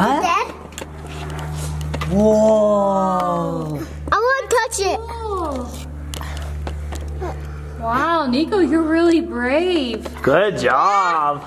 What? Dad, Whoa. I want to touch it. Wow, Nico, you're really brave. Good job.